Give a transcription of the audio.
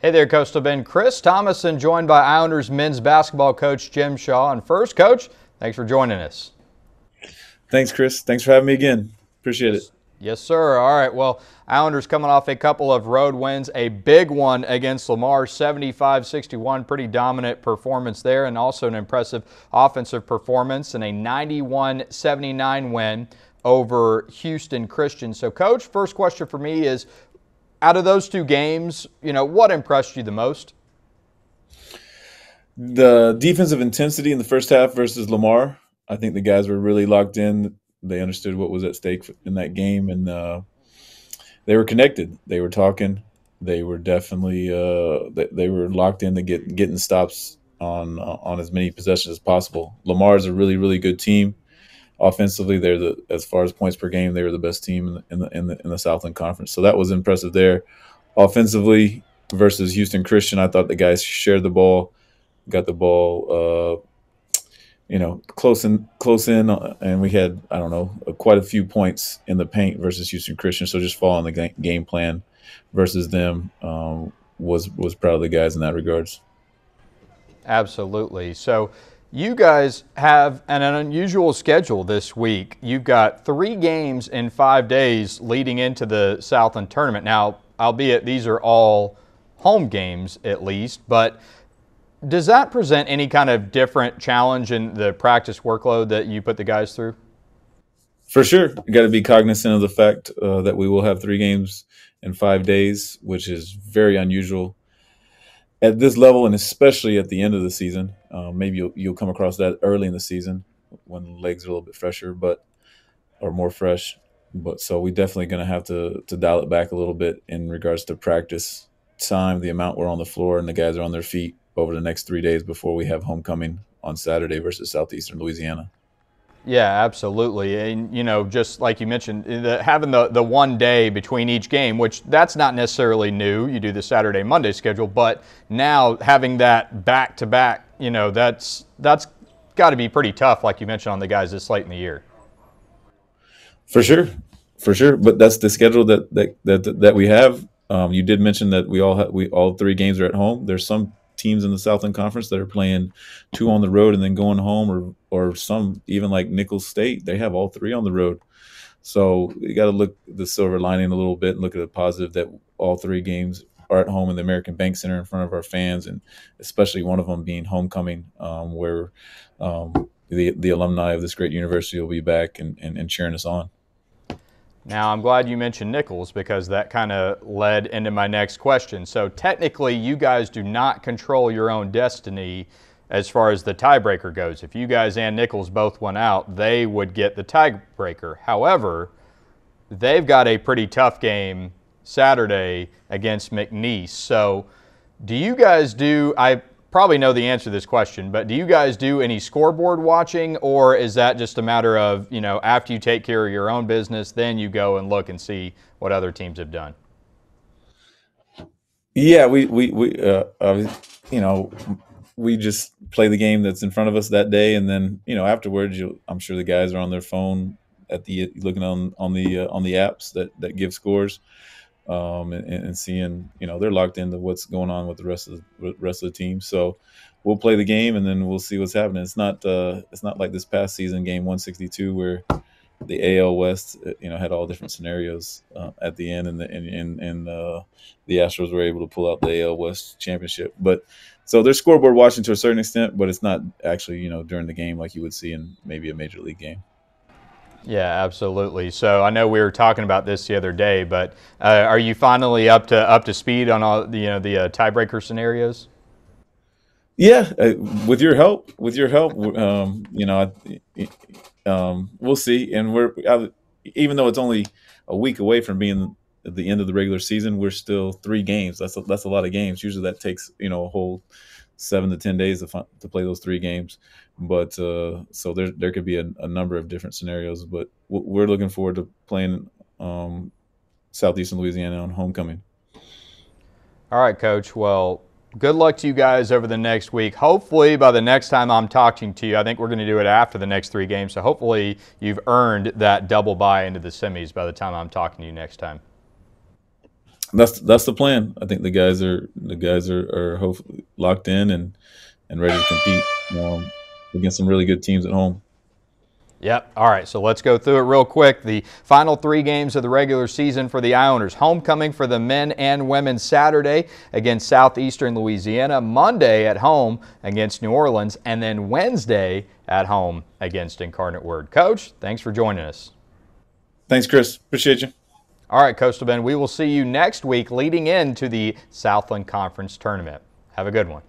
Hey there, Coastal Bend. Chris Thomasson joined by Islanders men's basketball coach Jim Shaw. And first, coach, thanks for joining us. Thanks, Chris. Thanks for having me again. Appreciate it. Yes, sir. All right. Well, Islanders coming off a couple of road wins, a big one against Lamar, 75 61. Pretty dominant performance there, and also an impressive offensive performance and a 91 79 win over Houston Christian. So, coach, first question for me is out of those two games, you know, what impressed you the most? The defensive intensity in the first half versus Lamar. I think the guys were really locked in. They understood what was at stake in that game, and uh, they were connected. They were talking. They were definitely uh, they, they, were locked in to get getting stops on uh, on as many possessions as possible. Lamar is a really really good team offensively, they're the as far as points per game, they were the best team in the in the in the, Southland Conference. So that was impressive there. Offensively versus Houston Christian, I thought the guys shared the ball, got the ball, uh, you know, close in close in, uh, and we had I don't know quite a few points in the paint versus Houston Christian. So just following the game plan versus them um, was was proud of the guys in that regards. Absolutely. So you guys have an, unusual schedule this week. You've got three games in five days leading into the Southland tournament. Now, albeit these are all home games at least, but does that present any kind of different challenge in the practice workload that you put the guys through? For sure. You got to be cognizant of the fact uh, that we will have three games in five days, which is very unusual at this level, and especially at the end of the season. Um, maybe you'll, you'll come across that early in the season when legs are a little bit fresher, but or more fresh. But so we definitely going to have to to dial it back a little bit in regards to practice time, the amount we're on the floor, and the guys are on their feet over the next three days before we have homecoming on Saturday versus Southeastern Louisiana. Yeah, absolutely. And, you know, just like you mentioned, the, having the, the one day between each game, which that's not necessarily new. You do the Saturday, Monday schedule, but now having that back to back, you know, that's that's got to be pretty tough, like you mentioned, on the guys this late in the year. For sure. For sure. But that's the schedule that, that, that, that we have. Um, you did mention that we all have, we all three games are at home. There's some teams in the Southland Conference that are playing two on the road and then going home, or or some even like Nicholls State, they have all three on the road. So you got to look the silver lining a little bit and look at the positive that all three games are at home in the American Bank Center in front of our fans, and especially one of them being homecoming, um, where um, the the alumni of this great university will be back and, and, and cheering us on. Now, I'm glad you mentioned Nicholls because that kind of led into my next question. So, technically, you guys do not control your own destiny as far as the tiebreaker goes. If you guys and Nicholls both went out, they would get the tiebreaker. However, they've got a pretty tough game Saturday against McNeese. So, do you guys do? I probably know the answer to this question, but do you guys do any scoreboard watching, or is that just a matter of you know after you take care of your own business, then you go and look and see what other teams have done? Yeah, we we we uh, uh, you know we just play the game that's in front of us that day, and then you know afterwards, you, I'm sure the guys are on their phone at the looking on on the uh, on the apps that that give scores um, and, and, seeing you know they're locked into what's going on with the rest of the rest of the team. So we'll play the game and then we'll see what's happening. It's not uh, it's not like this past season, game 162, where the AL West uh, you know had all different scenarios uh, at the end, and the and and, and uh, the Astros were able to pull out the AL West championship. But so they're scoreboard watching to a certain extent, but it's not actually you know during the game like you would see in maybe a major league game. Yeah, absolutely. So I know we were talking about this the other day, but uh, are you finally up to up to speed on all the you know the uh, tiebreaker scenarios? Yeah, uh, with your help, with your help, um, you know, um, we'll see. And we're even though it's only a week away from being the end of the regular season, we're still three games. That's a, that's a lot of games. Usually that takes you know a whole seven to ten days to, to play those three games. But uh, so there there could be a, a, number of different scenarios. But we're looking forward to playing um, southeastern Louisiana on homecoming. All right, Coach. Well, good luck to you guys over the next week. Hopefully, by the next time I'm talking to you, I think we're going to do it after the next three games. So hopefully, you've earned that double bye into the semis by the time I'm talking to you next time. That's that's the plan. I think the guys are the guys are, are hopefully locked in and and ready to compete um, against some really good teams at home. Yep. All right. So let's go through it real quick. The final three games of the regular season for the Islanders. Homecoming for the men and women Saturday against Southeastern Louisiana. Monday at home against New Orleans. And then Wednesday at home against Incarnate Word. Coach, thanks for joining us. Thanks, Chris. Appreciate you. All right, Coastal Bend, we will see you next week leading into the Southland Conference Tournament. Have a good one.